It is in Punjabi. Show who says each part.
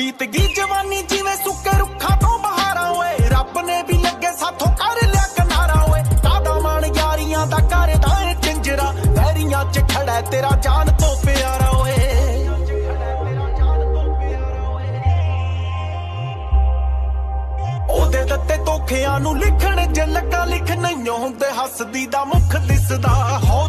Speaker 1: ਬੀਤ ਗਈ ਜਵਾਨੀ ਜਿਵੇਂ ਸੁੱਕੇ ਰੁੱਖਾਂ ਤੋਂ ਬਹਾਰਾਂ ਓਏ। ਰੱਬ ਨੇ ਵੀ ਲੱਗੇ ਸਾਥੋਂ ਕਰ ਲਿਆ ਕਿਨਾਰਾ ਓਏ। ਕਾਦਾ ਮਾਣ ਯਾਰੀਆਂ ਦਾ ਕਰਦਾ ਏ ਚੰਜਰਾ ਵੈਰੀਆਂ ਚ ਖੜਾ ਤੇਰਾ ਜਾਨ ਤੋਂ ਪਿਆਰਾ ਓਏ। ਉਹਦੇ ਦਿੱਤੇ ਧੋਖਿਆਂ ਨੂੰ ਲਿਖਣ ਜੇ ਲੱਗਾ ਲਿਖ ਨਹੀਂ ਹੁੰਦੇ, ਹੱਸਦੀ ਦਾ ਮੁਖ ਦਿਸਦਾ। ਹੋ